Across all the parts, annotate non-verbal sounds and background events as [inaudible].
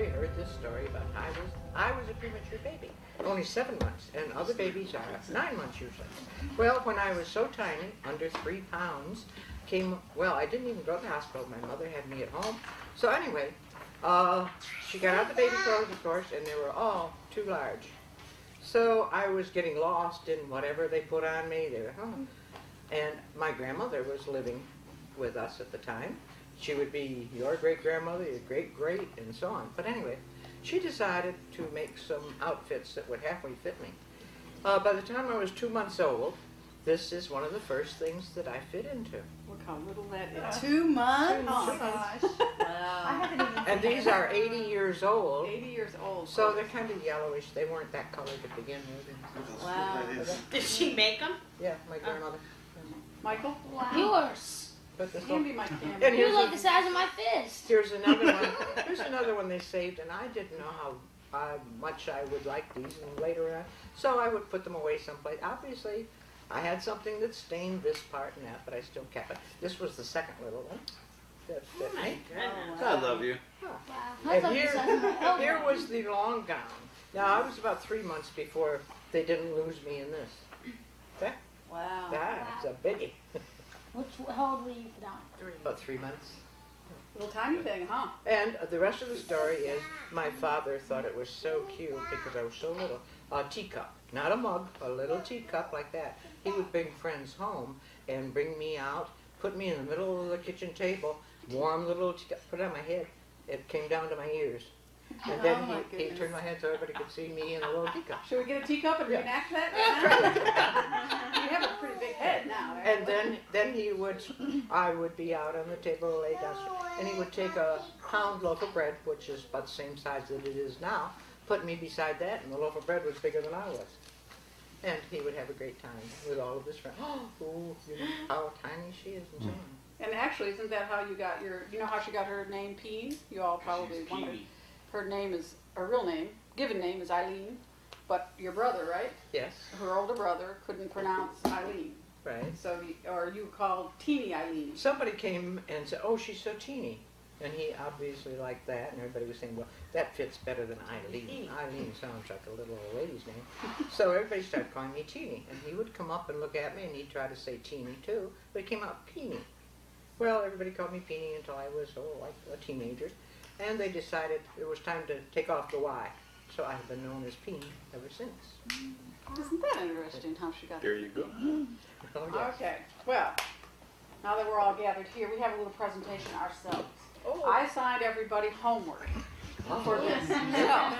Probably heard this story about I was I was a premature baby, only seven months, and other babies are nine months usually. Well, when I was so tiny, under three pounds, came well. I didn't even go to the hospital. My mother had me at home. So anyway, uh, she got out the baby clothes, of course, and they were all too large. So I was getting lost in whatever they put on me. They were. And my grandmother was living with us at the time. She would be your great grandmother, your great great, and so on. But anyway, she decided to make some outfits that would halfway fit me. Uh, by the time I was two months old, this is one of the first things that I fit into. Look how little that is. Two months? Two months. [laughs] I haven't even. And these are 80 years old, Eighty years old. so they're kind of yellowish. They weren't that color to begin with. Wow. Did she make them? Yeah, my grandmother. Michael, Wow. Yours. But this hand one, me my [laughs] camera. And You're here's like a- the size of my fist. here's another one. [laughs] Here's another one they saved, and I didn't know how uh, much I would like these. And later on, so I would put them away someplace. Obviously, I had something that stained this part and that, but I still kept it. This was the second little one that fit Oh my me. goodness. I love you. Wow. And like the here, size of my elbow. [laughs] here was the long gown. Now I was about three months before they didn't lose me in this. That, Wow. that's a biggie. Which, how old were you for that? About three months. Little tiny thing, huh? And the rest of the story is my father thought it was so cute because I was so little. A teacup, not a mug, a little teacup like that. He would bring friends home and bring me out, put me in the middle of the kitchen table, warm little teacup, put it on my head. It came down to my ears. And oh then Oh, he, he turned my head so everybody could see me in the little teacup. Should we get a teacup and Yeah. reenact that? [laughs] you have a pretty big head now. And then, then he would, I would be out on the table laid down, and he would take a pound loaf of bread, which is about the same size that it is now, put me beside that, and the loaf of bread was bigger than I was. And he would have a great time with all of his friends. [gasps] Oh, you know how tiny she is and so hmm. on. And actually, isn't that how you got your? You know how she got her name Pean? You all probably She's wondered. Peony. Her name is her real name, given name is Eileen, but your brother, right? Yes, Her older brother couldn't pronounce Eileen, right. so you, or you called Teeny Eileen. Somebody came and said, oh, she's so teeny. And he obviously liked that, and everybody was saying, well, that fits better than Eileen. Eileen sounds like a little old lady's name. So everybody started calling me Teeny. And he would come up and look at me, and he'd try to say Teeny too, but it came out Peeny. Well, everybody called me Peeny until I was, oh, like a teenager. And they decided it was time to take off the Y. So I have been known as Pean ever since. Mm. Isn't that interesting how she got? There you go. [laughs] Oh, yes. Okay, well, now that we're all gathered here, we have a little presentation ourselves. Oh, I signed everybody homework oh. for oh, this. So, yes,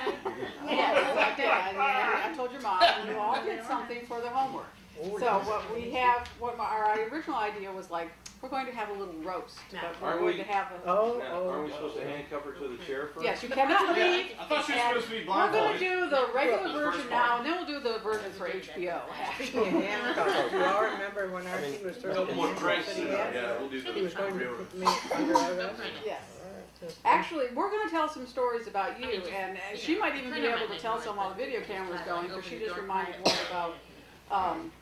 I did. I, I told your mom, you all did something for the homework. Oh, So yes. what we have, what my- our original idea was like, we're going to have a little roast, but we're Aren't going we- to have a, Oh, Now, aren't we oh. supposed to handcuff her to the chair first? yes, you cannot leave. I thought she was And supposed to be We're gonna blindfolded. do the regular The version first now, and then we'll do the version for HBO. Speaking of you all remember when Archie was A thrown couple in more handcuffs drinks. and, he? Yeah, we'll do the. He was going to real- put me under arrest. [laughs] Yes. Actually, we're going to tell some stories about you, and uh, she might even be able to tell some while the video camera's going, because she just reminded me about um,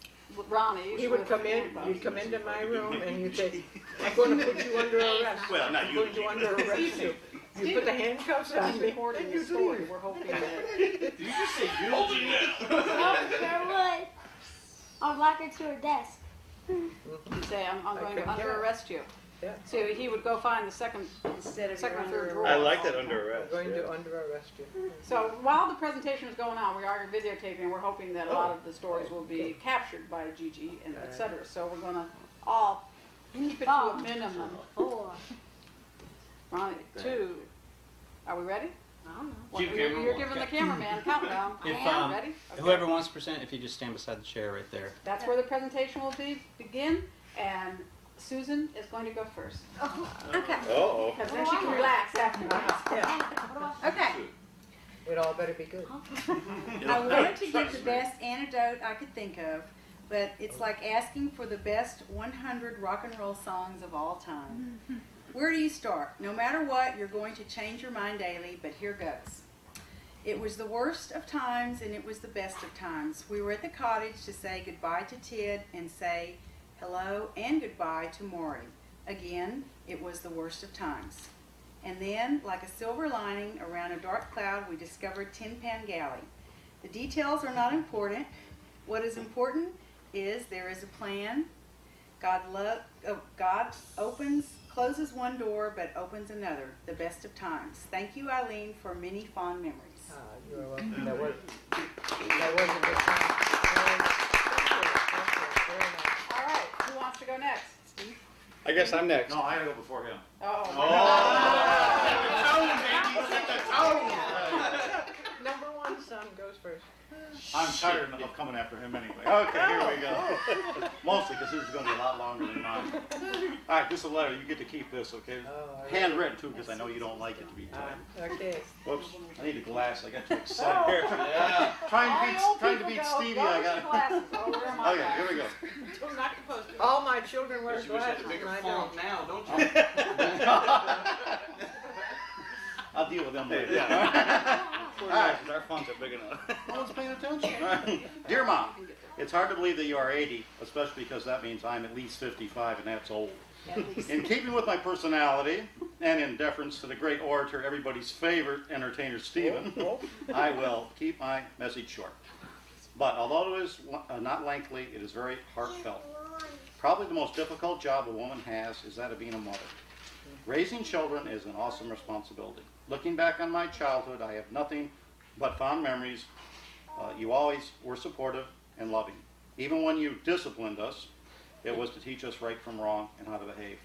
Ronnie. He would with come in, handcuffs. you'd come into my room and you'd say, I'm going to put you under arrest. Well, not I'm you. putting you under arrest. You you put the handcuffs on He's me recording and the you story. leave. We're hoping that. Did you just say you? Oh, sure would. I'll lock her to her desk. and say, I'm, I'm I going to couldn't under tell. arrest you. Yeah. So he would go find the second, Instead of second or third drawer. I like that under I'm arrest. going to yeah. under arrest you. So while the presentation is going on, we are videotaping. and We're hoping that a lot Oh. of the stories will be Good. captured by Gigi and et cetera. So we're gonna all keep it to a minimum. Four. Ronnie, two. Are we ready? I don't know. Well, you're, you're giving the cameraman a [laughs] countdown. If, I am um, ready. Okay. Whoever wants to present, if you just stand beside the chair right there. That's where the presentation will be begin, and Susan is going to go first oh, Okay, Uh-oh. because then she can relax afterwards. Yeah, okay. it all better be good. I wanted to give the best antidote I could think of, but it's oh. like asking for the best 100 rock and roll songs of all time. Where do you start? No matter what, you're going to change your mind daily, but here goes. It was the worst of times and it was the best of times. We were at the cottage to say goodbye to Tid and say hello and goodbye to Maury. Again, it was the worst of times. And then, like a silver lining around a dark cloud, we discovered Tin Pan Galley. The details are not important. What is important is there is a plan. God love, oh, God opens, closes one door, but opens another. The best of times. Thank you, Eileen, for many fond memories. Ah, you are welcome. That was, that was a good time. Very- Thank you, thank you, very nice. All right, who wants to go next? I guess I'm next. No, I gotta go before him. Oh. oh. [laughs] Number one son goes first. I'm tired of coming after him anyway. Okay, here we go. [laughs] Mostly because this is gonna be a lot longer than mine. All right, this is a letter. You get to keep this, okay? Oh. Handwritten too, because I know you don't like it to be typed. Okay. Whoops, I need a glass. I got too [laughs] excited. Oh. Yeah. Trying to beat, trying to beat go, Stevie, go I with your got. glasses. [laughs] I'll wear Okay, here we go. glasses. Not supposed to. All my children wear You wish you had glasses a bigger and I font don't. now, don't you? I'll deal with them later. Yeah. All right, our phones are big enough. No one's paying attention. Dear Mom, it's hard to believe that you are 80, especially because that means I'm at least 55 and that's old. In keeping with my personality and in deference to the great orator, everybody's favorite entertainer, Stephen, Oh, [laughs] I will keep my message short. But although it is uh, not lengthy, it is very heartfelt. Probably the most difficult job a woman has is that of being a mother. Raising children is an awesome responsibility. Looking back on my childhood, I have nothing but fond memories. Uh, you always were supportive and loving. Even when you disciplined us, it was to teach us right from wrong and how to behave.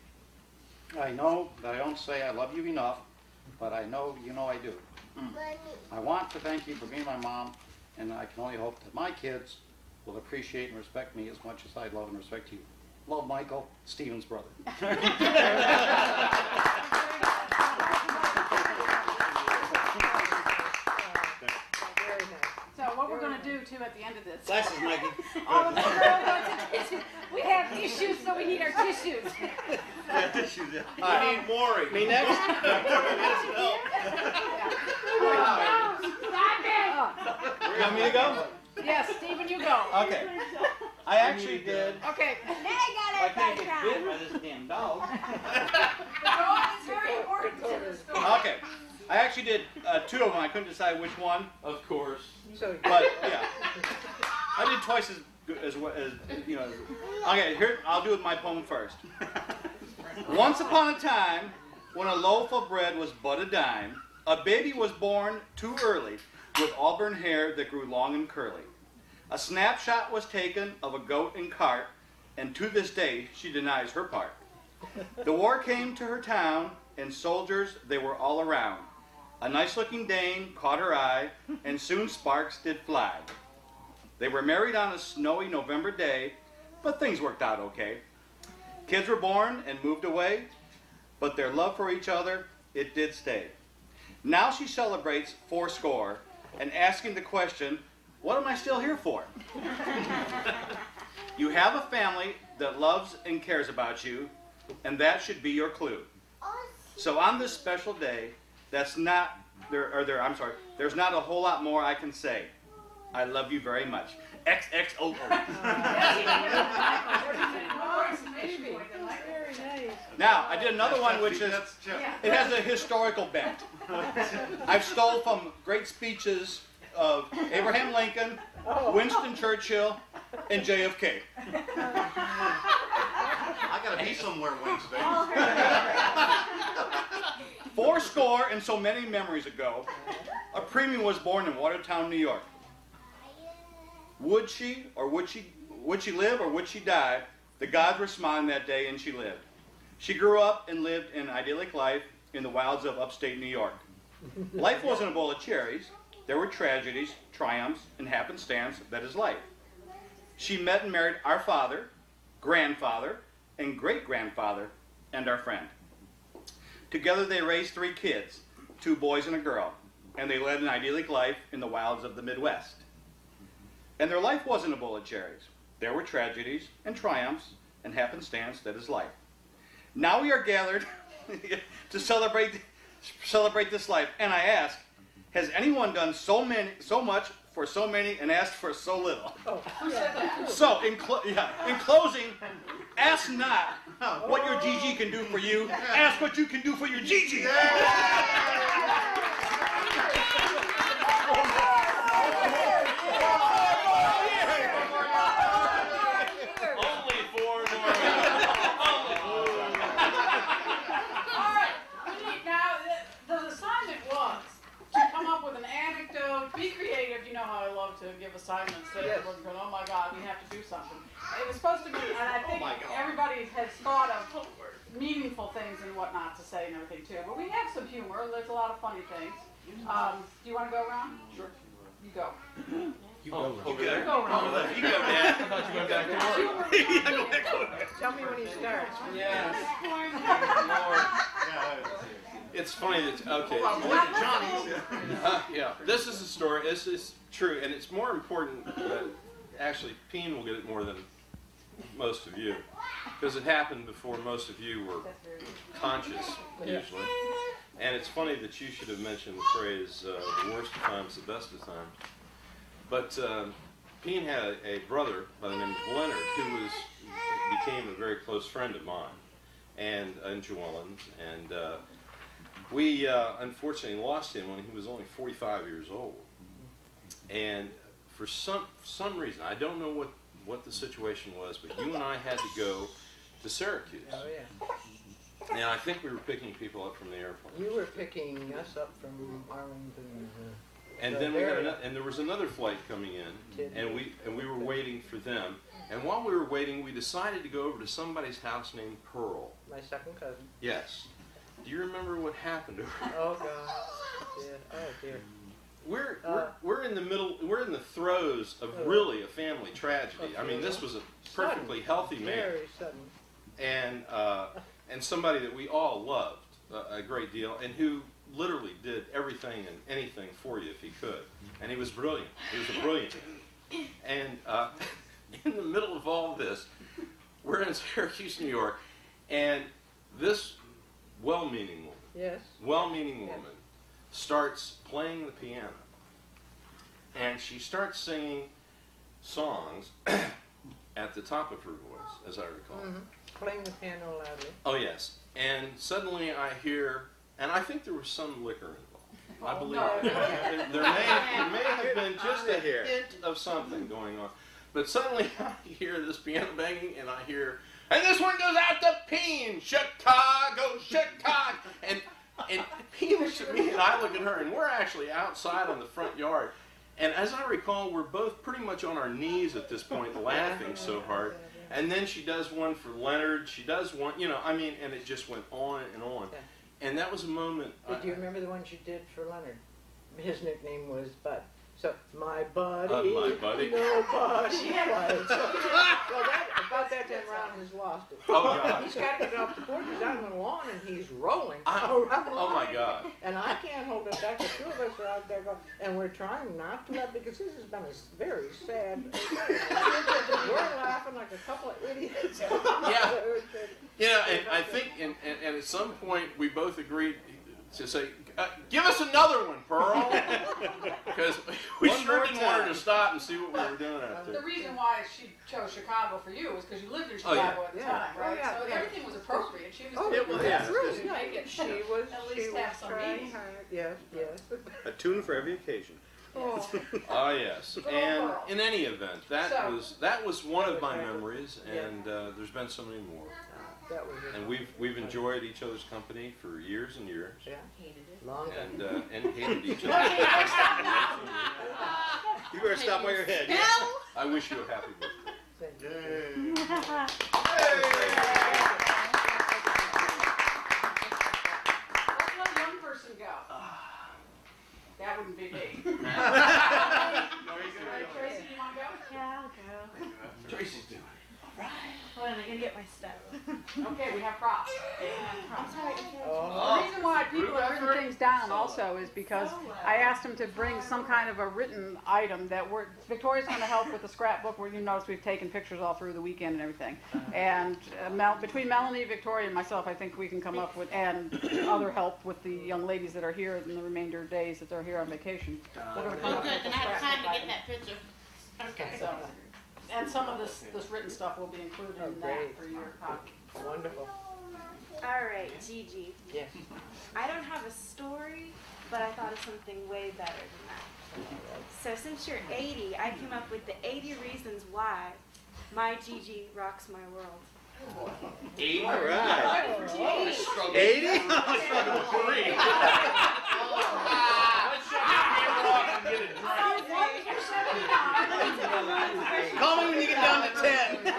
I know that I don't say I love you enough, but I know you know I do. I want to thank you for being my mom, and I can only hope that my kids will appreciate and respect me as much as I love and respect you. Love, Michael, Steven's brother. [laughs] [laughs] Very nice. So what we're gonna do too at the end of this. Glasses, Mikey. [laughs] All of the girls go to tissues. We have issues, so we need our tissues. Tissues. I need um, Maury. Me next? [laughs] [laughs] You want me to go? Yes, Stephen, you go. Okay. I actually did. Okay. Now I I got can't it get back bit by this damn dog. The dog is very important to the story. Okay, I actually did uh, two of them. I couldn't decide which one, Of course. So, but yeah, [laughs] I did twice as good as, wa- as you know. as- Okay, here I'll do my poem first. [laughs] Once upon a time, when a loaf of bread was but a dime, a baby was born too early with auburn hair that grew long and curly. A snapshot was taken of a goat and cart, and to this day she denies her part. The war came to her town, and soldiers they were all around. A nice looking dame caught her eye, and soon sparks did fly. They were married on a snowy November day, but things worked out okay. Kids were born and moved away, but their love for each other, it did stay. Now she celebrates four score and asking the question, what am I still here for? [laughs] you have a family that loves and cares about you, and that should be your clue. So on this special day, that's not there or there I'm sorry, there's not a whole lot more I can say. I love you very much. XXO. [laughs] Now, I did another one which is That's Jeff. it has a historical bent. [laughs] I've stole from great speeches of Abraham Lincoln, Winston Churchill, and JFK. I gotta be somewhere Wednesday. [laughs] Four score and so many memories ago, a premium was born in Watertown, New York. Would she or would she would she live or would she die? The gods were smiling that day and she lived. She grew up and lived an idyllic life in the wilds of upstate New York. Life wasn't a bowl of cherries. There were tragedies, triumphs, and happenstance that is life. She met and married our father, grandfather, and great grandfather, and our friend. Together they raised three kids, two boys and a girl, and they led an idyllic life in the wilds of the Midwest. And their life wasn't a bowl of cherries. There were tragedies and triumphs and happenstance that is life. Now we are gathered [laughs] to celebrate celebrate this life, and I ask, has anyone done so many so much for so many and asked for so little? [laughs] So in clo- yeah, in closing, ask not what your GG Gigi can do for you, [laughs] ask what you can do for your Gigi. Only four more. All right, we need now, the, the assignment was to come up with an anecdote, be creative, you know how I love to give assignments that Yes. everyone's going, oh my God, we have to do something. It was supposed to be, and I think my God. everybody has thought of meaningful things and whatnot to say and everything too, but we have some humor, there's a lot of funny things. Um, do you wanna go around? Sure. You go. You Oh, You okay. go around. You go, Dad. [laughs] Tell me when he starts. Yes. It's funny that okay. Well, I'm looking at Johnny's. [laughs] Uh, yeah, this is a story. This is true, and it's more important. That actually, Pean will get it more than most of you, because it happened before most of you were conscious usually. And it's funny that you should have mentioned the phrase uh, "the worst of times, the best of times." But um, Pean had a, a brother by the name of Leonard who was became a very close friend of mine, and in Llewellyn's, and uh, we uh, unfortunately lost him when he was only 45 years old. And for some some reason, I don't know what what the situation was, but you and I had to go to Syracuse, Oh, yeah. and I think we were picking people up from the airport. You were picking us up from Arlington. uh, And then we had very- ano- and there was another flight coming in, and we and we were waiting for them. And while we were waiting, we decided to go over to somebody's house named Pearl. My second cousin. Yes. Do you remember what happened to her? Oh, God. Yeah. Oh, dear. We're, Uh, we're we're in the middle. We're in the throes of Uh, really a family tragedy. I mean, this was a perfectly healthy man, Very sudden. and uh, and somebody that we all loved a, a great deal, and who literally did everything and anything for you if he could. And he was brilliant. He was a brilliant man. And uh, [laughs] in the middle of all this, we're in Syracuse, New York, and this well-meaning woman. Yes. well-meaning woman starts playing the piano. And she starts singing songs [coughs] at the top of her voice as i recall. Hmm Playing the piano loudly. oh yes. And suddenly i hear and i think there was some liquor involved. I Oh, believe no. there, there may, there may have been just a hint of something going on. But suddenly [laughs] i hear this piano banging and i hear and this one goes out to Pean, Chicago, Chicago. And and Pean looks at me and I look at her and we're actually outside on the front yard. And as I recall, we're both pretty much on our knees at this point, laughing so hard. And then she does one for Leonard. She does one, you know, I mean, and it just went on and on. And that was a moment. Did you remember the one she did for Leonard? His nickname was Bud. So, my buddy. Uh, my buddy. Nobody was. So, well, that, about that time, Ron has lost it. Oh, God. He's got to get off the porch. He's out on the lawn and he's rolling. I- around the oh, my. God. And I can't hold it back. The two of us are out there going, and we're trying not to laugh because this has been a s- very sad. [laughs] we're laughing like a couple of idiots. Yeah. Yeah, and I think, and, and, and at some point, we both agreed to say, uh, "Give us another one, Pearl," [laughs] because [laughs] we One sure didn't want her to stop and see what we were doing out there. The reason why she chose Chicago for you was because you lived in Oh, yeah. Chicago at the Yeah. time, Oh, right? yeah, So yeah. everything was appropriate. She was Oh, doing it was, her best yeah. make it. She was, At she least was have some trying meaning. hard. Yes, yes. A tune for every occasion. [laughs] Oh, Ah, yes. And in any event, that So- was that was one of my memories, and uh, there's been so many more. That was it. And we've we've enjoyed each other's company for years and years, Yeah. Long time. and uh, and hated each other. [laughs] You better stop while you're ahead. I wish you a happy birthday. [laughs] [laughs] Thank you. Let's let a young person go. That wouldn't be me. Right, Tracy, you want to go? Yeah, I'll go. Tracy's doing. Hold on, I'm gonna get my stuff. [laughs] Okay, we have props. I'm sorry. Oh, The reason why people have written things down also is because I asked them to bring some kind of a written item that we're, Victoria's gonna help with the scrapbook, where you notice we've taken pictures all through the weekend and everything. And uh, Mel, between Melanie, Victoria, and myself, I think we can come up with, and [coughs] other help with the young ladies that are here in the remainder of days that they're here on vacation. We're gonna come Oh, up good, with a then I have time to get item. that picture. Okay. So, and some of this, this written stuff will be included oh, in that for your copy. Wonderful. All right, Gigi. Yeah. I don't have a story, but I thought of something way better than that. So since you're 80, I came up with the 80 reasons why my Gigi rocks my world. 80? All right. 80? I'm struggling. 80? Call me when you get down to 10.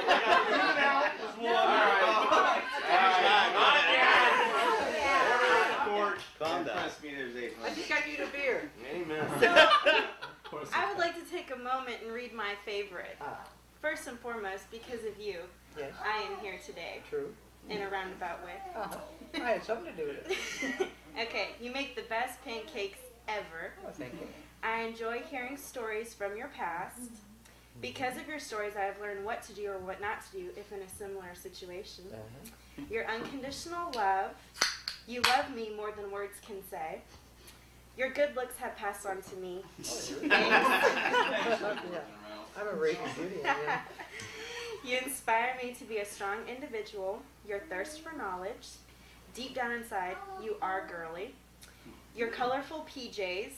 Calm down. I think I need a beer. Amen. [laughs] I would like to take a moment and read my favorite. Ah, First and foremost, because of you, yes, I am here today true. in a roundabout way. Uh-huh. I had something to do with it. [laughs] okay, you make the best pancakes ever. Oh, thank you. I enjoy hearing stories from your past. Because of your stories, I have learned what to do or what not to do if in a similar situation. Uh-huh. Your unconditional love. You love me more than words can say. Your good looks have passed on to me. [laughs] I'm a raging beauty. Yeah. you inspire me to be a strong individual. Your thirst for knowledge. Deep down inside, you are girly. Your colorful PJs.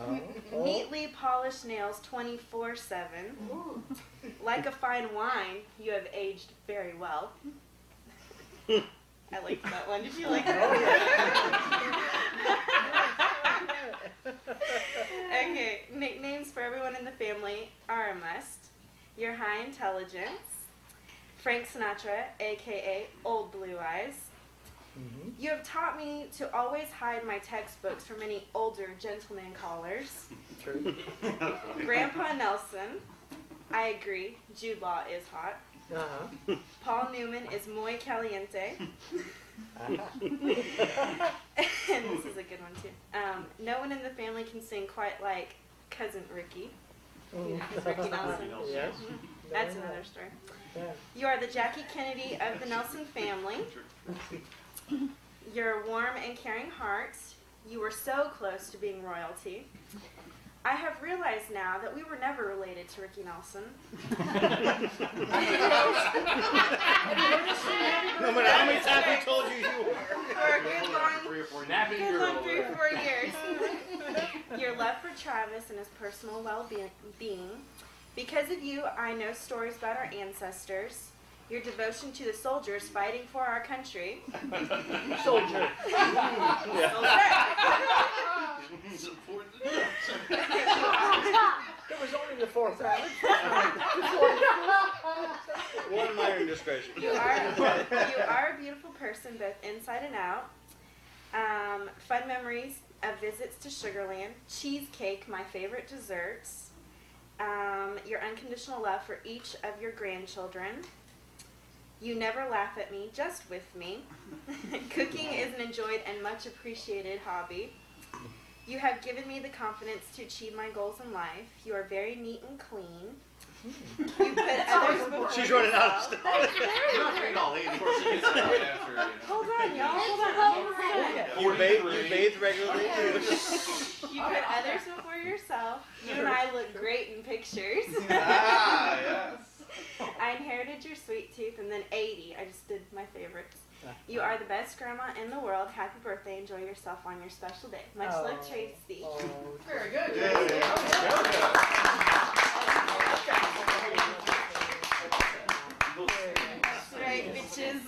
Oh, oh. Neatly polished nails 24 7. Like a fine wine, you have aged very well. [laughs] I liked that one. Did you like oh, that? okay, nicknames for everyone in the family are a must. Your high intelligence. Frank Sinatra, aka Old Blue Eyes. Mhm. You have taught me to always hide my textbooks from any older gentleman callers. True. [laughs] Grandpa Nelson. I agree. Jude Law is hot. Uh-huh. Paul Newman is muy caliente. Uh-huh. and [laughs] this is a good one too. Um, no one in the family can sing quite like cousin Ricky. You know, Ricky [laughs] Nelson. Yes. That's another story. Yeah. You are the Jackie Kennedy of the Nelson family. [laughs] Your warm and caring heart. You were so close to being royalty. I have realized now that we were never related to Ricky Nelson. [laughs] [laughs] No matter how many times we told you you were. For a good long Three or four napping Good girl luck over three, there. four years. Your love for Travis and his personal well-being. Because of you, I know stories about our ancestors. Your devotion to the soldiers fighting for our country. [laughs] Soldier. It's important to know. It was only the fourth round. One minor indiscretion. You are you are a beautiful person, both inside and out. Um, fun memories of visits to Sugarland, cheesecake, my favorite desserts. Um, your unconditional love for each of your grandchildren. You never laugh at me, just with me. [laughs] Cooking is an enjoyed and much appreciated hobby. You have given me the confidence to achieve my goals in life. You are very neat and clean. You put others before She's running out of stuff. You're not drinking all eight. Of course, she gets it right after. You know. Hold on, y'all. Hold on. You bathe, you bathe regularly too. [laughs] You put others before yourself. You and I look great in pictures. Ah, yes. [laughs] I inherited your sweet tooth, and then 80. I just did my favorites. Ah. You are the best grandma in the world. Happy birthday. Enjoy yourself on your special day. Much love, Oh. Tracy. Oh, Very good. [laughs] That's right, bitches.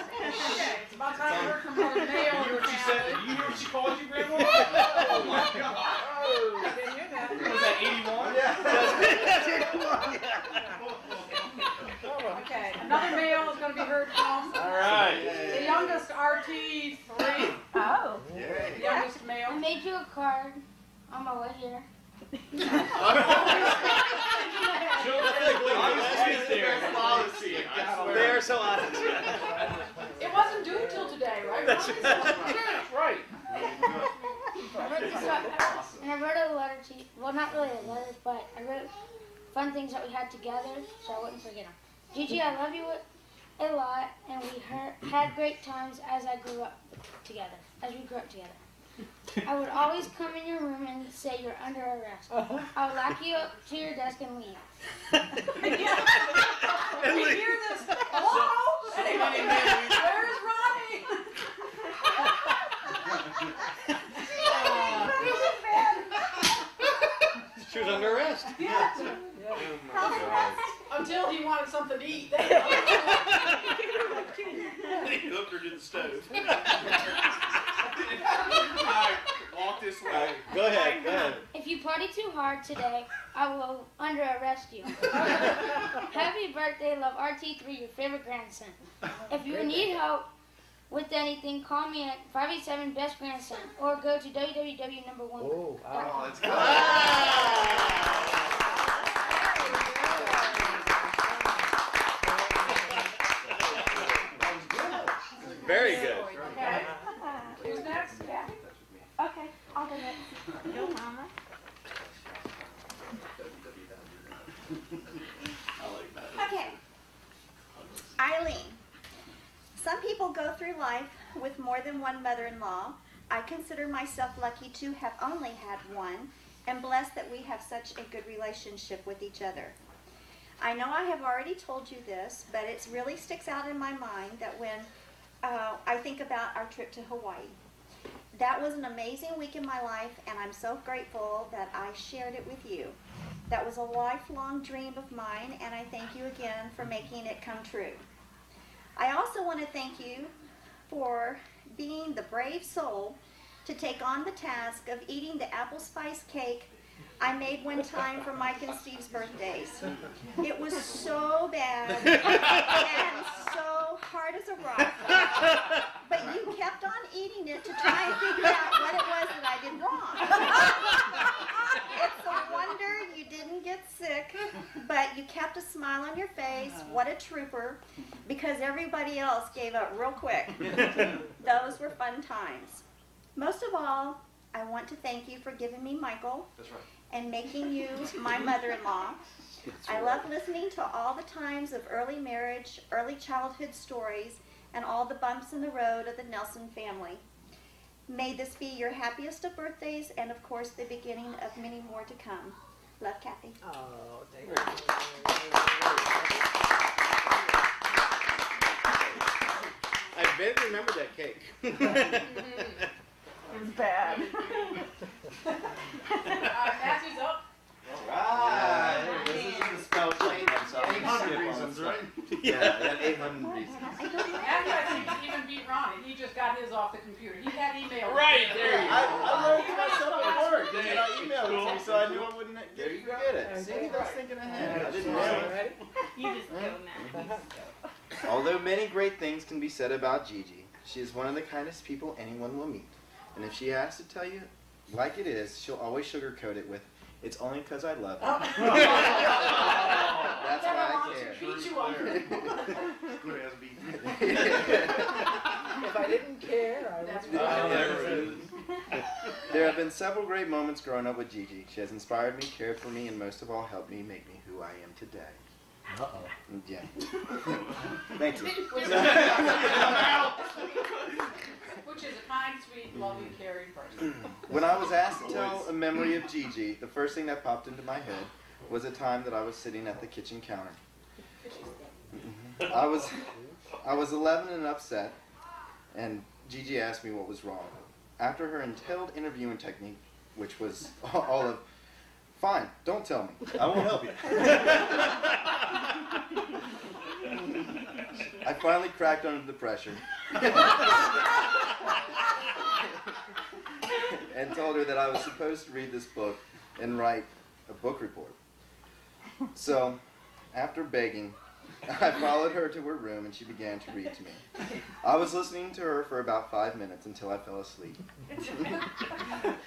[laughs] It's about time to hear from male You hear what she said? You hear what she called you? Oh my God. Oh. Was that 81? Okay, another male is gonna be heard from. All right. The youngest RT three, Oh. the youngest I made you a card on my way here. Policy. They are so honest. It wasn't due till today, right? That's Ron? right. Right. I wrote this up, and I wrote a letter to you. Well, not really a letter, but I wrote fun things that we had together, so I wouldn't forget them. Gigi, I love you a lot, and we had great times as I grew up together, as we grew up together. I would always come in your room and say you're under arrest. Uh-huh. I would lock you up to your desk and leave. [laughs] [laughs] We hear this. Hello? Anybody? Where's Ron until he wanted something to eat. He hooked her to the stove. Alright, walk this All way. right, go ahead, go ahead. If you party too hard today, I will under you. Happy birthday, love RT3, your favorite grandson. If you need help with anything, call me at 587 best grandson or go to www number one. Oh, wow. Let's go. Very good. Okay. Who's next? Yeah. Okay, I'll go next. Go, mama. Okay. Eileen. Some people go through life with more than one mother in law. I consider myself lucky to have only had one and blessed that we have such a good relationship with each other. I know I have already told you this, but it really sticks out in my mind that when uh, I think about our trip to Hawaii. That was an amazing week in my life, and I'm so grateful that I shared it with you. That was a lifelong dream of mine, and I thank you again for making it come true. I also want to thank you for being the brave soul to take on the task of eating the apple spice cake I made one time for Mike and Steve's birthdays. It was so bad [laughs] and so hard as a rock. But you kept on eating it to try and figure out what it was that I did wrong. [laughs] It's a wonder you didn't get sick, but you kept a smile on your face. Uh-huh. What a trooper, because everybody else gave up real quick. [laughs] Those were fun times. Most of all, I want to thank you for giving me Michael That's right. and making you my mother-in-law. I love listening to all the times of early marriage, early childhood stories, and all the bumps in the road of the Nelson family. May this be your happiest of birthdays and, of course, the beginning of many more to come. Love, Kathy. Oh, thank you. I vaguely remember that cake. [laughs] It was bad. uh, Matthew's up. Right. This is the spell change. I'm 800 reasons, right? [laughs] yeah, that 800 reasons. Matthew, I think, even beat Ronnie. He just got his off the computer. He had email. Right, there you go. I, I learned it myself at work. They had emailed it to me, so I knew I wouldn't There you go. forget it. See, I was thinking ahead. I didn't know. Ready? [laughs] You just go, Matt. Uh-huh. Although many great things can be said about Gigi, she is one of the kindest people anyone will meet. And if she has to tell you like it is, she'll always sugarcoat it with, it's only because I love oh. you. [laughs] [laughs] That's why I care. to beat you up. [laughs] Screw has beat. If I didn't care, I That's would. right. Oh, there. There have been several great moments growing up with Gigi. She has inspired me, cared for me, and most of all helped me make me who I am today. Uh-oh. Yeah. [laughs] Thank you. [laughs] Which is a kind, sweet, loving, caring person. When I was asked to tell a memory of Gigi, the first thing that popped into my head was a time that I was sitting at the kitchen counter. Mm-hmm. I was I was 11 and upset, and Gigi asked me what was wrong. After her entailed interviewing technique, which was [laughs] all of, fine, don't tell me, I won't help you. I finally cracked under the pressure. and told her that I was supposed to read this book and write a book report. So, after begging, [laughs] I followed her to her room and she began to read to me. I was listening to her for about five minutes until I fell asleep. [laughs]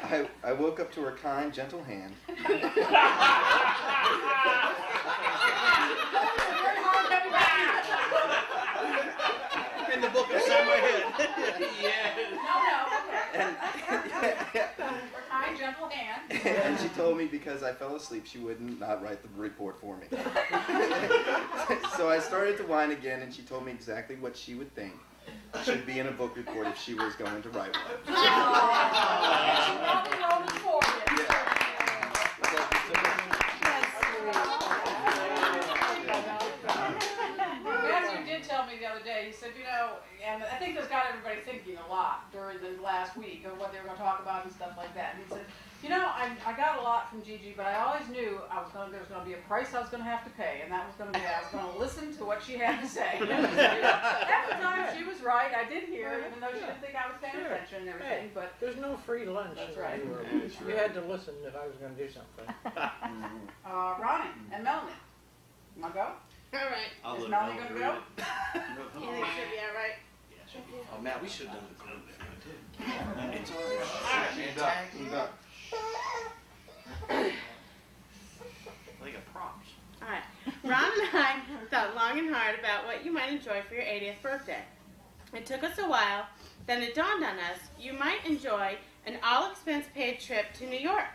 I, I woke up to her kind, gentle hand. [laughs] Very hard heavy bag. In the book inside my head. No, no, okay. And, Her kind, gentle hand. and she told me because I fell asleep, she wouldn't not write the report for me. So I started to whine again, and she told me exactly what she would think should be in a book report if she was going to write one. Rock and roll is for you. Did tell me the other day, he said, you know, and I think this got everybody thinking a lot during the last week of what they were going to talk about and stuff like that. And he said, You know, I, I got a lot from Gigi, but I always knew I was gonna, there was gonna be a price I was gonna have to pay, and that was gonna be, I was gonna listen to what she had to say. Half the time she was right, I did hear, even though she didn't think I was paying Sure. attention and everything, but There's no free lunch. That's right. you were. That's You had to listen if I was gonna do something. [laughs] Uh, Ronnie and Melanie. Want to go? All right. I'll Is let Melanie gonna read go? it. [laughs] You think she'll be all right? Oh, Matt, we should have done the group thing too. It's All right. Like a props. All right. Ron and I thought long and hard about what you might enjoy for your 80th birthday. It took us a while, then it dawned on us you might enjoy an all expense paid trip to New York.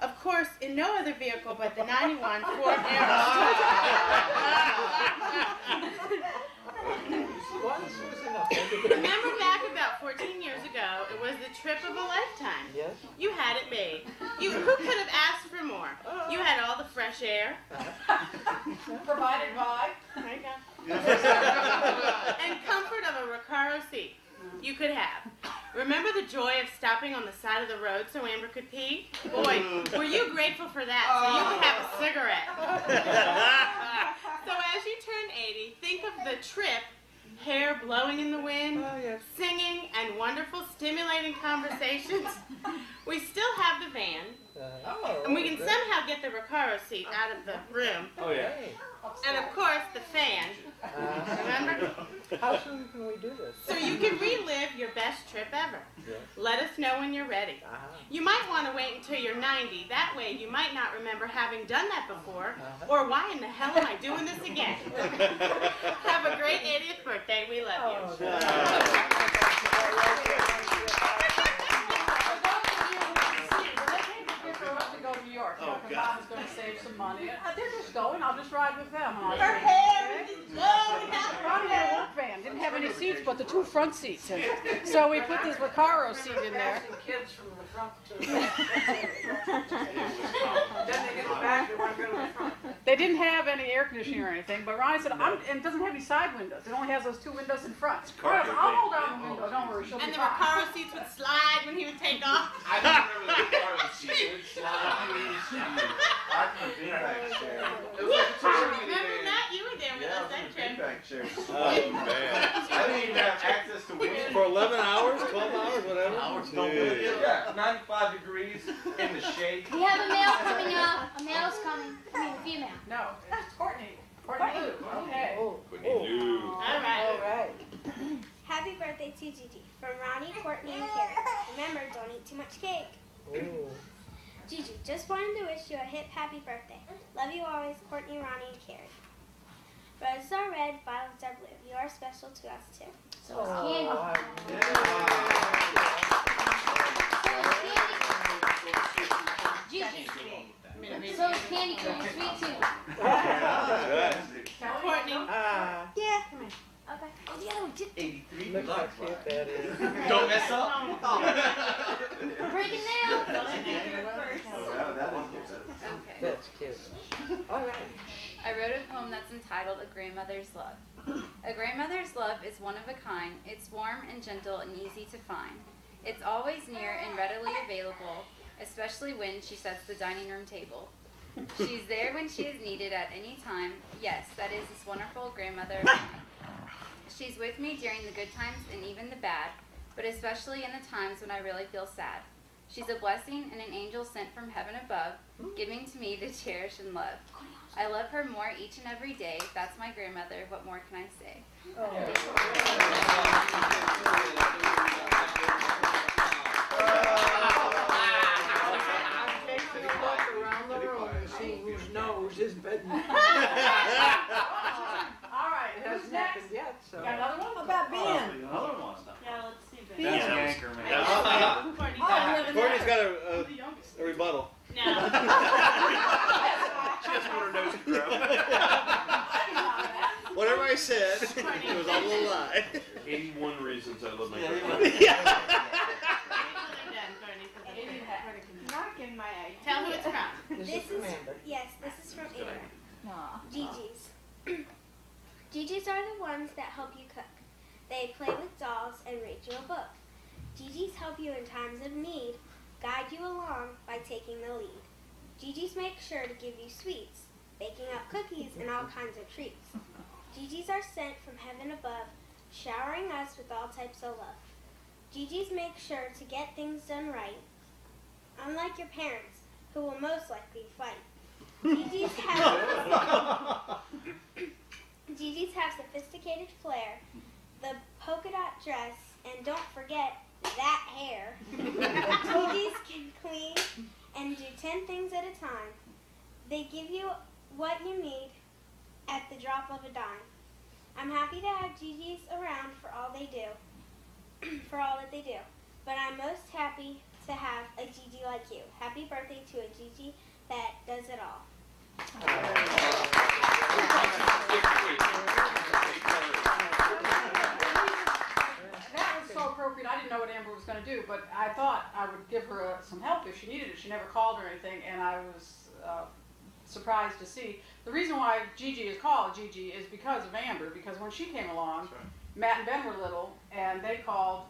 Of course, in no other vehicle but the 91 Ford Aerostar. [laughs] [laughs] Once was enough. Remember back about 14 years ago, it was the trip of a lifetime. Yes? You had it made. You who could have asked for more? You had all the fresh air. [laughs] Provided by. There you go. [laughs] and comfort of a Recaro seat. You could have. Remember the joy of stopping on the side of the road so Amber could pee? Boy, were you grateful for that so you could have a cigarette. [laughs] so as you turn 80, think of the trip, hair blowing in the wind, Oh, yes. singing, and wonderful stimulating conversations. [laughs] We still have the van, Uh, oh, and we can great. somehow get the Recaro seat out of the room. Oh yeah. Hey, And of course, the fan. uh, Remember? how soon can we do this? So you can relive your best trip ever. Yes. Let us know when you're ready. Uh-huh. You might want to wait until you're 90. That way you might not remember having done that before, Uh-huh. or why in the hell am I doing this again? [laughs] Have a great 80th birthday. We love Oh, you. to [laughs] go to New York. Oh, because God. Mom is going to save some money. Uh, they're just going. I'll just ride with them. Her hair okay? is blowing out. Ronnie had a work van. Didn't have any seats but the two front seats. [laughs] So we put this Recaro seat in there. Kids from the front to [laughs] the Then they get the back, they want to go to the front. They didn't have any air conditioning or anything, but Ronnie said, I'm, and it doesn't have any side windows. It only has those two windows in front. All right, cargo I'll hold down the window. Don't worry, she'll And be the fine. Recaro seats would slide when he would take off. [laughs] I don't remember the car seat. It would slide. I can be back chair. It was like a touring Remember minivan. that? You were there with Yeah, us it that was a trip. feedback chair. Oh man. I didn't even have access to [laughs] wind. For 11 hours, 12 hours, whatever. Hours, Dude. Yeah, 95 degrees in the shade. We have a male coming up. A male's coming. I mean, a female. No, it's Courtney. Courtney Lou. Okay. Oh, Whitney oh, knew. All all right. right. Happy birthday to Gigi from Ronnie, Courtney, and Karen. Remember, don't eat too much cake. Ooh. Gigi, just wanted to wish you a hip happy birthday. Love you always, Courtney, Ronnie, and Carrie. Roses are red, violets are blue. You are special to us too. So it's candy. Oh, Gigi. So it's candy sweet too. Courtney. Ah, Yeah. Okay. Oh, the other one. Just 83 look is. Don't mess up. is. That's cute. I wrote a poem that's entitled A Grandmother's Love. A grandmother's love is one of a kind. It's warm and gentle and easy to find. It's always near and readily available, especially when she sets the dining room table. She's there when she is needed at any time. Yes, that is this wonderful grandmother of mine. She's with me during the good times and even the bad, but especially in the times when I really feel sad. She's a blessing and an angel sent from heaven above, giving to me the cherish and love. I love her more each and every day. That's my grandmother. What more can I say? Oh. Walk around the room and see whose nose is bitten. [laughs] All right, It who's hasn't next? happened yet, so. Got another one? How about Ben? Another one. Yeah, let's see. Ben. That's an anchor, man. Courtney's Oh, got yeah. it. Courtney's got a, a, a rebuttal. No. She doesn't want her nose to grow. Whatever I said, it was all a lie. 81 reasons I love my Yeah, grandma. Wait till they're done, Courtney, so they can- Knock in my egg. Tell who it's from. [laughs] This This is from is Amber. yes, this is from Amber. Gigi's. [clears throat] Gigi's are the ones that help you cook. They play with dolls and read you a book. Gigi's help you in times of need. guide you along by taking the lead. Gigi's make sure to give you sweets, baking up cookies and all kinds of treats. Gigi's are sent from heaven above, showering us with all types of love. Gigi's make sure to get things done right, unlike your parents, who will most likely fight. [laughs] Gigi's have [coughs] Gigi's have sophisticated flair, the polka dot dress, and don't forget that hair. [laughs] Gigi's can clean and do ten things at a time. They give you what you need at the drop of a dime. I'm happy to have Gigi's around for all they do, [clears throat] for all that they do. But I'm most happy to have a Gigi like you. Happy birthday to a Gigi that does it all. That was so appropriate. I didn't know what Amber was going to do, but I thought I would give her uh, some help if she needed it. She never called or anything, and I was uh, surprised to see. The reason why Gigi is called Gigi is because of Amber, because when she came along, Matt and Ben were little, and they called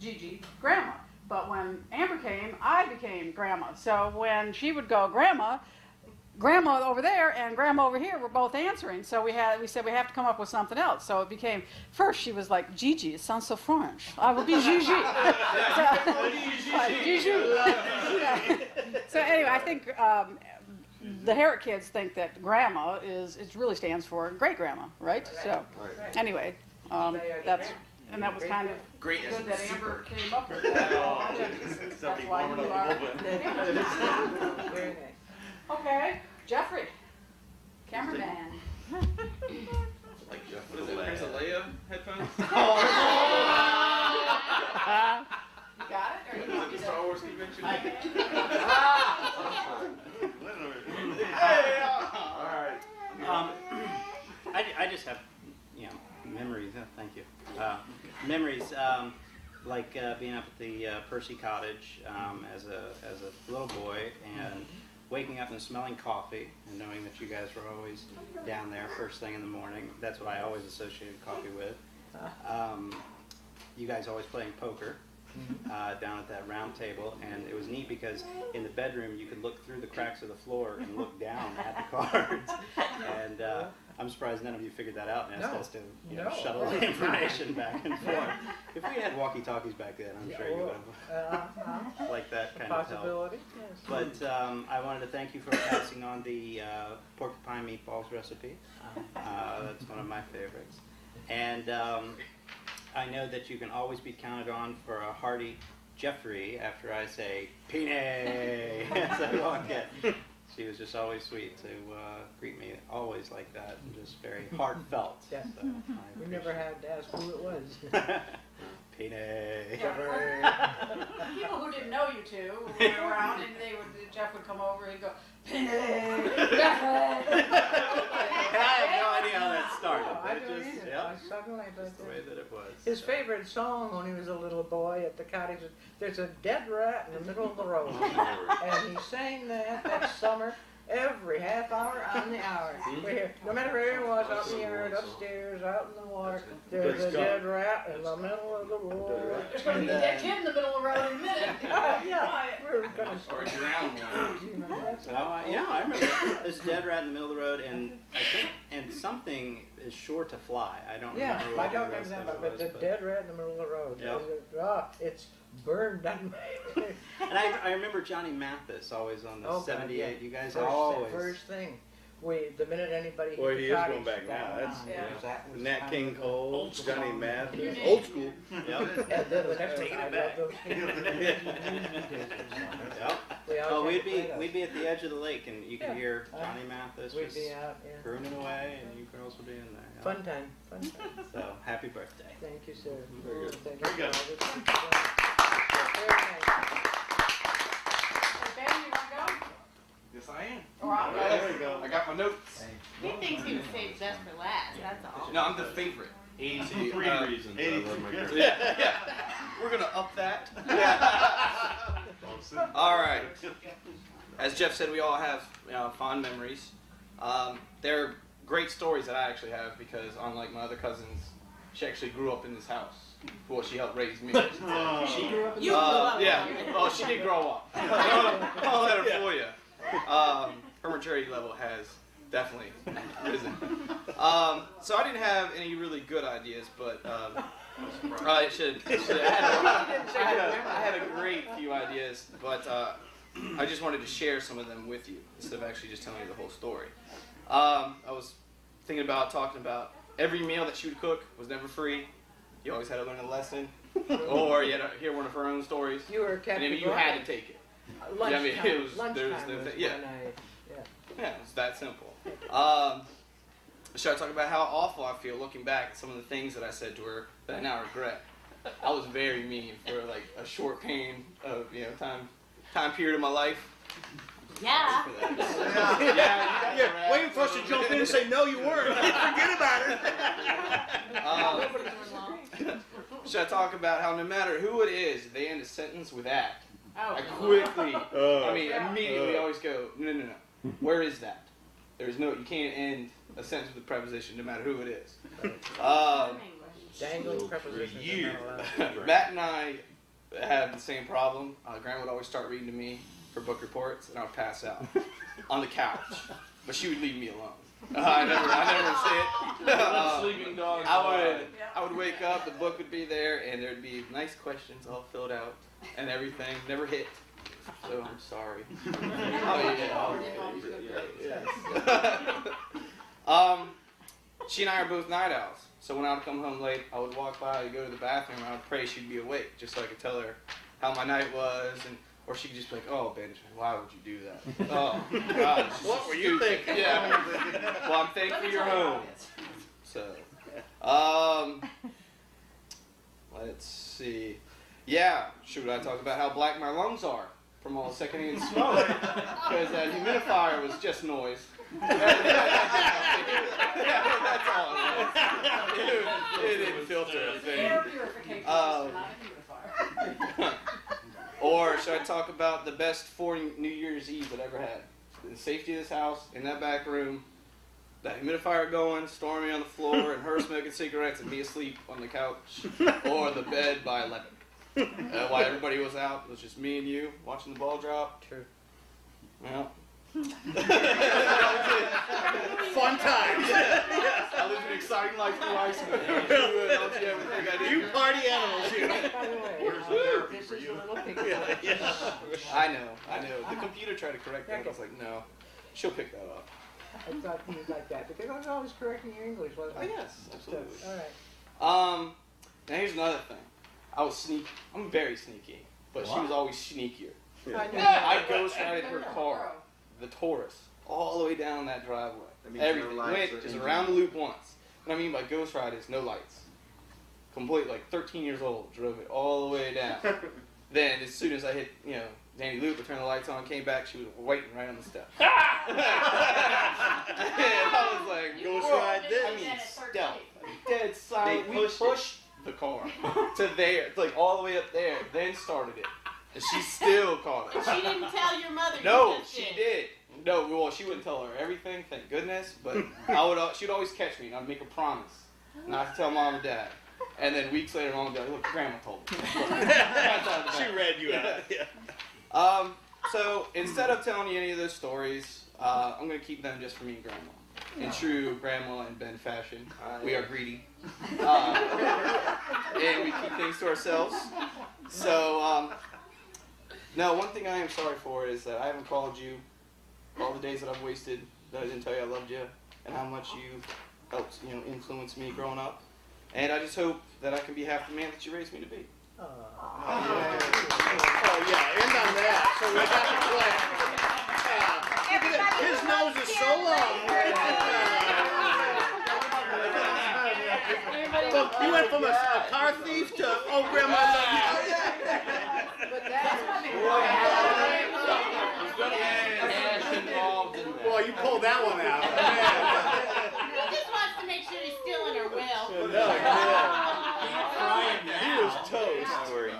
Gigi Grandma. But when Amber came, I became Grandma. So when she would go, Grandma, grandma over there and grandma over here were both answering. So we had we said we have to come up with something else. So it became first she was like gigi it sounds so french. I will be gigi. So, [laughs] Gigi. [laughs] So anyway i think um, the Herrick kids think that grandma is it really stands for great grandma right. So anyway um, that's and that was kind of Great. good that amber [laughs] came up with [laughs] that [laughs] that's why you are Very nice. Okay, Jeffrey, cameraman. Like Jeff, what is it, Princess Leia headphones? You got it? Or you Was it the Star Wars convention? All right. Um, [clears throat] I, I just have, you know, memories. Oh, thank you. Uh, memories um, like uh, being up at the uh, Percy Cottage um, as a as a little boy and waking up and smelling coffee and knowing that you guys were always down there first thing in the morning. That's what I always associated coffee with. Um, you guys always playing poker uh, down at that round table, and it was neat because in the bedroom you could look through the cracks of the floor and look down at the cards. [laughs] And uh, I'm surprised none of you figured that out and asked No. us to you know, No. shuttle [laughs] the information back and forth. If we had walkie-talkies back then, I'm Yeah, sure you well, would uh, have [laughs] liked that kind of help. Yes. But um, I wanted to thank you for passing on the uh, porcupine meatballs recipe. Uh, that's one of my favorites. And um, I know that you can always be counted on for a hearty Jeffrey after I say Pine [laughs] as I walk in. She was just always sweet to uh, greet me, always like that, and just very [laughs] heartfelt. Yeah. So We never had to ask who it was. [laughs] Pine. [laughs] People who didn't know you two would went around and they would, Jeff would come over and go, Penny, I have no idea how that started. Oh, I don't just, either. yep, I suddenly, but just the way that it was. his so. favorite song when he was a little boy at the cottage was, There's a dead rat in the middle of the road. [laughs] and he sang that that summer every half hour on the hour. [laughs] We no matter where it was, out in the yard, upstairs, out in the water, there's a dead rat in the middle of the road. There's going to be a dead kid in the middle of the road in a minute. Oh, [laughs] yeah, we were gonna Or drown one. Do [laughs] you remember that song? Oh, I, yeah, I remember this dead rat in the middle of the road, and I think, and something is sure to fly. I don't Yeah, remember. I don't remember that, but the dead rat in the middle of the road. Yep. And it- ah, it's burned on [laughs] And I, I remember Johnny Mathis always on the Oh, God, 78. yeah. You guys First, always. first thing, we the minute anybody. Boy, hit he the is going back now. that That's was- Yeah. that Nat King of the Cole, old Johnny. Mathis, old school. [laughs] Yep. And then the next Taking it back. Yep. We always Well, had we'd be we'd be at the edge of the lake, and you could Yeah. hear Uh, Johnny Mathis We'd just be out, yeah. crooning away, and you girls also be in there. yeah. Fun time, fun time. [laughs] So happy birthday. Thank you, sir. Very good. Thank Very good. Thank you. Very nice. Ben, you want to go? Yes, I am. Or I'll go. There you go. I got my notes. He thinks he was saved just for last, that's all. No, I'm the favorite. 83 Uh, reasons I love my girl. [laughs] Yeah, yeah. We're gonna up that. Yeah. [laughs] [laughs] all right. As Jeff said, we all have you know, fond memories. Um, they're great stories that I actually have because, unlike my other cousins, She actually grew up in this house. Well, she helped raise me. She grew up in You this uh, house? Yeah. Oh, she did grow up. I'll, I'll let her fool you. Um, her maturity level has definitely risen. Um, so I didn't have any really good ideas, but um, I should. should I, had a, I, had a, I had a great few ideas, but uh, I just wanted to share some of them with you instead of actually just telling you the whole story. Um, I was thinking about talking about every meal that she would cook was never free. You always had to learn a lesson, or you had to hear one of her own stories. You were and Captain then you had to take it. Yeah, I mean, lunchtime- it was, there was no was thing- yeah. I- yeah. Yeah, it's that simple. Um, should I talk about how awful I feel looking back at some of the things that I said to her that I now regret? I was very mean for like a short pain of you know time time period of my life. Yeah. [laughs] Yeah, yeah, yeah. Waiting for us to jump in and say no, you weren't. [laughs] Forget about it. Um, [laughs] should I talk about how no matter who it is, they end a sentence with "at"? Oh. I quickly, [laughs] Uh, I mean, immediately uh. always go, no, no, no. Where is that? There's no, you can't end a sentence with a preposition, no matter who it is. [laughs] Um, Dangling prepositions are years. not allowed. Matt and I have the same problem. Uh, Grandma would always start reading to me her book reports, and I would pass out [laughs] on the couch. But she would leave me alone. Uh, I never, I never sit. Uh, Sleeping dogs I would. I would wake up. The book would be there, and there'd be nice questions all filled out and everything. Never hit. So I'm [laughs] sorry. [laughs] oh yeah. Oh, [laughs] yeah. um, she and I are both night owls. So when I would come home late, I would walk by, I'd go to the bathroom, and I would pray she'd be awake, just so I could tell her how my night was, and or she could just be like, "Oh, Benjamin, why would you do that? Oh, God, What were you thinking? Yeah. well, I'm thankful you're home. So, um, let's see. Yeah, should I talk about how black my lungs are from all the secondhand [laughs] smoke? Because that humidifier was just noise. [laughs] [laughs] That's all it was. It, it didn't filter a thing. Air purification Um, system, not a humidifier. or should I talk about the best four New Year's Eve that I ever had? The safety of this house, in that back room, that humidifier going, Stormy on the floor, and her smoking cigarettes, and me asleep on the couch or the bed by 11. Uh, while everybody was out, it was just me and you watching the ball drop. True. Well. [laughs] Fun times. [laughs] I live an exciting life through high school. You, [laughs] you ever think I did? You party animals here. By the way, uh, this is a. I know, I know. The computer tried to correct that. I was like, no, she'll pick that up. I thought you would like that because I was always correcting your English, wasn't I? Oh, yes, absolutely. All right. Um, now here's another thing. I was sneaky. I'm very sneaky, but she was always sneakier. I know. I ghost rided her car, the Taurus, all the way down that driveway. That means no Everything lights went just around the loop once. What I mean by ghost ride is no lights. Complete, like 13 years old, drove it all the way down. [laughs] then as soon as I hit, you know, Danny Loop, I turned the lights on, came back, she was waiting right on the step. [laughs] [laughs] and I was like, Ghost ride this. I mean, stealth. Dead silent. They We pushed pushed the car [laughs] to there, like all the way up there, then started it. And she still caught it. [laughs] She didn't tell your mother. No, just she did. No, well, she wouldn't tell her everything, thank goodness. But I would, al- she'd always catch me, and I'd make a promise not to tell mom and dad. And then weeks later, mom would be like, "Look, grandma told me." That's all about She read you out. Yeah. Um, so instead of telling you any of those stories, uh, I'm gonna keep them just for me and grandma. In true grandma and Ben fashion, we are greedy, uh, [laughs] and we keep things to ourselves. So, um, no, one thing I am sorry for is that I haven't called you all the days that I've wasted that I didn't tell you I loved you and how much you helped, you know, influence me growing up. And I just hope that I can be half the man that you raised me to be. Oh yeah, end on that. So we got to play. Uh, look at that. His nose is so long. So you went from a, a car thief to oh grandma love you. Boy, you pulled that one out. He just wants to make sure he's still in her will. No, yeah. [laughs] He was toast for you.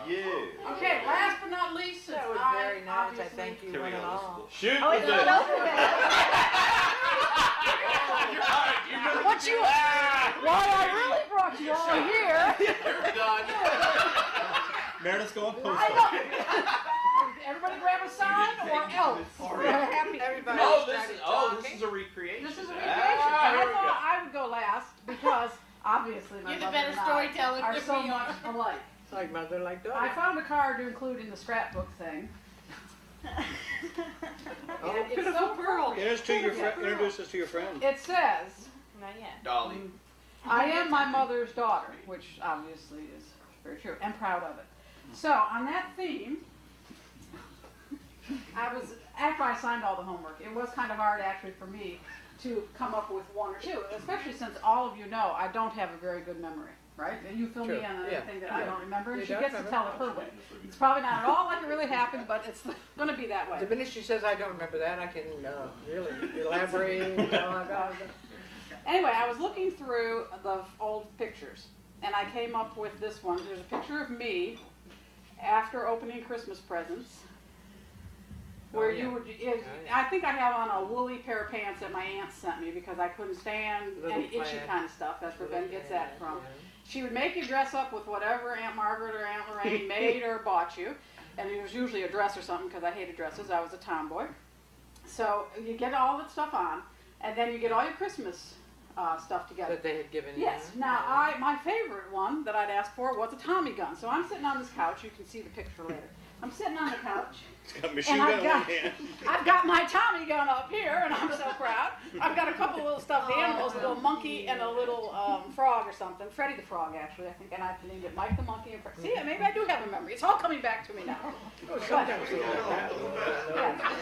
Okay, last but not least, That was I very nice. I obviously- thank you Here we one and go. all. Shoot Oh, with it's it. not over with. What you? Why I really brought you all here? [laughs] Meredith's going post I know. [laughs] Everybody grab a sign or else. Happy. Everybody Oh, this is oh, this is a recreation. This is a Ah, recreation. and I thought. I would go last because obviously my You're the mother better and I storyteller are so much are. alike. It's like mother, like I found a card to include in the scrapbook thing. [laughs] Oh, it's pitiful so pearl. Introduce, to your Yeah. fri- introduce us to your friend. It says, Not yet. Dolly. Mm. I am my mother's daughter, which obviously is very true, and proud of it. So, on that theme, I was, after I signed all the homework, it was kind of hard actually for me to come up with one or two, especially since all of you know I don't have a very good memory, right? And you fill True, me in on yeah, anything that I don't remember, and You she gets to tell it her way. It's probably not at all like it really happened, but it's [laughs] going to be that way. The minute she says I don't remember that, I can uh, really elaborate. you know, I got- Anyway, I was looking through the old pictures, and I came up with this one. There's a picture of me after opening Christmas presents, where Oh, yeah. you would. It, I think I have on a woolly pair of pants that my aunt sent me because I couldn't stand Little any itchy kind of stuff. That's where Ben gets that from. She would make you dress up with whatever Aunt Margaret or Aunt Lorraine [laughs] made or bought you, and it was usually a dress or something because I hated dresses. I was a tomboy. So you get all that stuff on, and then you get all your Christmas uh, stuff together. That they had given you. Yes. Now, I my favorite one that I'd asked for was a Tommy gun. So I'm sitting on this couch. You can see the picture later. I'm sitting on the couch. He's got machine And gun I've got, hand. [laughs] I've got my Tommy gun up here, and I'm so proud. I've got a couple little stuffed animals, a little monkey and a little um, frog or something. Freddie the frog, actually, I think, and I've named it Mike the monkey. And Fred. See, maybe I do have a memory. It's all coming back to me now. [laughs] Oh, sometimes they like that. Yeah.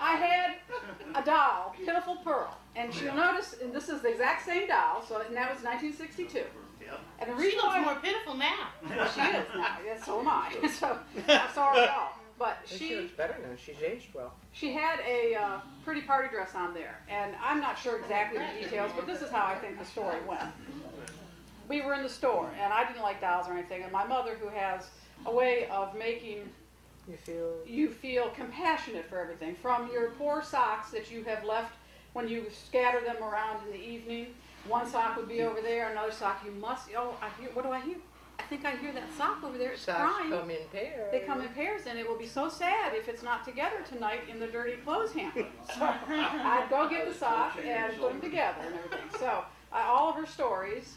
I had a doll, Pitiful Pearl, and you'll notice, and this is the exact same doll. So, and that was 1962. And the She reason looks why more pitiful now. well, she is now. Yes, so am I. [laughs] So I saw her doll. But She she looks better now. She's aged well. she had a uh, pretty party dress on there, and I'm not sure exactly the details, but this is how I think the story went. We were in the store, and I didn't like dolls or anything, and my mother, who has a way of making You feel you feel compassionate for everything, from your poor socks that you have left when you scatter them around in the evening. One sock would be over there, another sock you must. Oh, I hear. What do I hear? I think I hear that sock over there. It's socks crying. come in pairs. They come in pairs, and it will be so sad if it's not together tonight in the dirty clothes hamper. [laughs] So I'd go get the sock and put them together and everything. So I, all of her stories,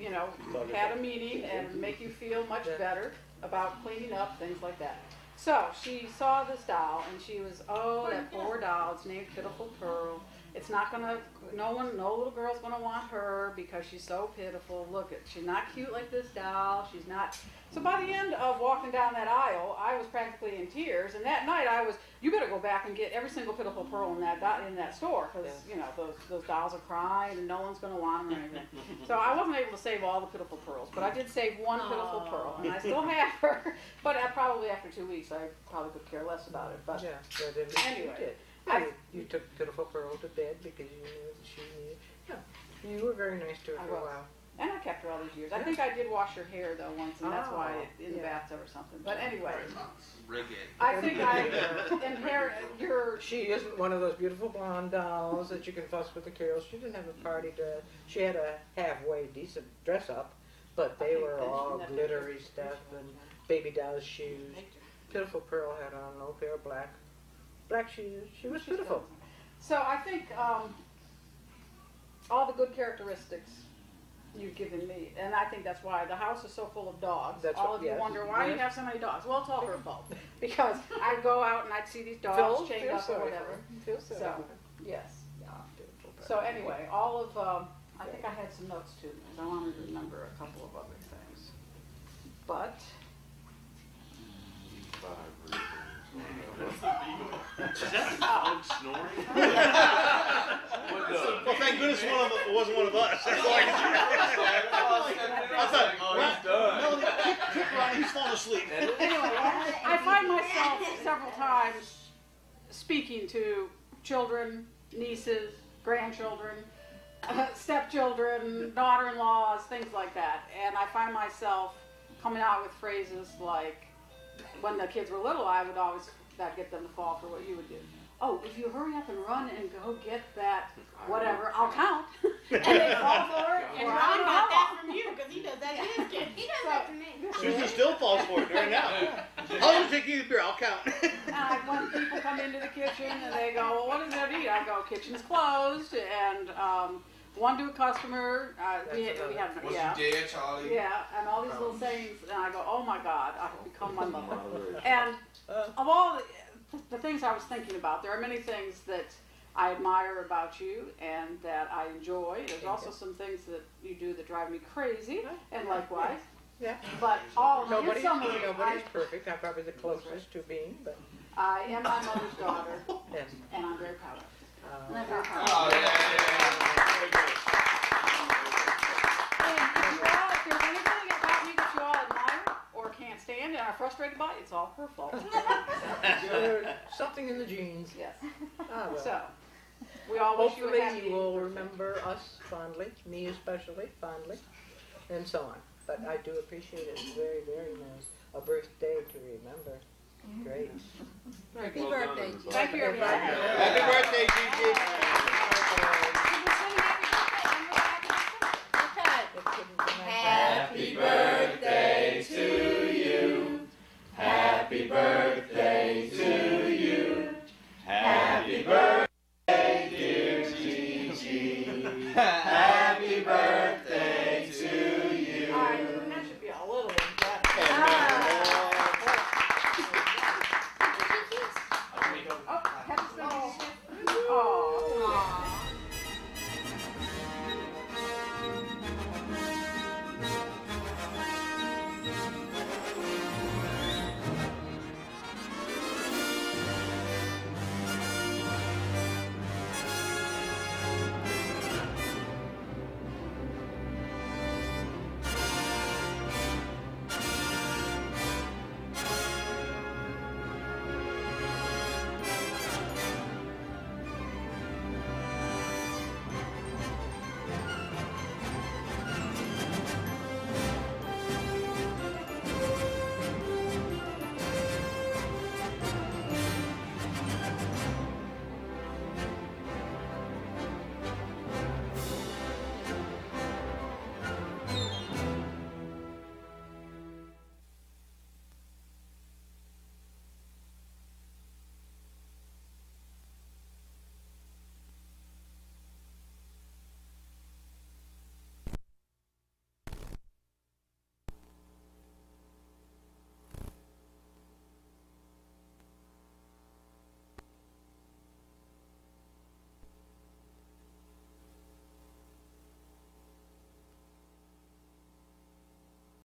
you know, had a meaning and make you feel much better about cleaning up things like that. So she saw this doll, and she was, oh, that poor doll. It's named Pitiful Pearl. It's not gonna. No one, no little girl's gonna want her because she's so pitiful. Look at, she's not cute like this doll. She's not. So by the end of walking down that aisle, I was practically in tears. And that night, I was. You better go back and get every single pitiful pearl in that do- in that store because you know those those dolls are crying and no one's gonna want them or anything. [laughs] So I wasn't able to save all the pitiful pearls, but I did save one pitiful pearl, and I still have her. [laughs] But uh, probably after two weeks, I probably could care less about it. But Yeah, but Anyway, you did. I- you, took Pitiful Pearl to bed because you knew that she needed. Yeah, you were very nice to her I for a while. And I kept her all these years. I think I did wash her hair though once, and that's why Oh, it, in the yeah. bathtub or something. But anyway, I think I inherit your. She isn't one of those beautiful blonde dolls that you can fuss with the carols. She didn't have a party dress. She had a halfway decent dress up, but they were all glittery stuff and baby doll shoes. Pitiful Pearl had on an old pair of black, black shoes. She was beautiful. So I think um, all the good characteristics you've given me, and I think that's why the house is so full of dogs. That's all what- of you yes, wonder why do you have so many dogs. Well, it's all her fault [laughs] because I'd go out and I'd see these dogs chained up or whatever. Feel So her. yes. So anyway, all of um, I think I had some notes too because I wanted to remember a couple of other things, but. Is that the dog snoring? [laughs] Well, thank goodness one of it wasn't one of us. That's all I can I thought, Oh, well, he's done. no, kick, kick Ronnie, he's falling asleep. anyway, I find myself several times speaking to children, nieces, grandchildren, uh, [laughs] stepchildren, daughter-in-laws, things like that, and I find myself coming out with phrases like, when the kids were little, I would always that get them to fall for what you would do. oh, if you hurry up and run and go get that whatever, I'll count. [laughs] and they fall for it. And I Ron got know. that from you because he does that to his [laughs] kids. He does that to me. Susan still falls for it right now. I'll just take you to beer? I'll count. And when people come into the kitchen and they go, well, what is there to eat? I go, kitchen's closed, and um, one to a customer. Uh, we, we have, Was yeah. you dead, Charlie? Yeah, and all these little sayings, and I go, oh my God, I have become my mother. [laughs] and of all the, the things I was thinking about, there are many things that I admire about you and that I enjoy. There's also some things that you do that drive me crazy, and likewise. Yeah. But all in Nobody's, summary, nobody's I, perfect. I'm probably the closest to being, but. I am my mother's daughter, Yes. and I'm very proud of it. Uh, And I'm very proud Oh, of it. yeah. And if you all, if there's anything about me that you all admire or can't stand and are frustrated by, it's all her fault. Something in the genes. Yes. Ah, well. So, we all wish you a Hopefully happy. you will remember us fondly, me especially fondly, and so on. But I do appreciate it. It's very, very nice. A birthday to remember. Great. Happy well birthday, Thank you. birthday. Happy birthday, Gigi. Happy birthday to you. Happy birthday to you. Happy birthday, dear Gigi. [laughs]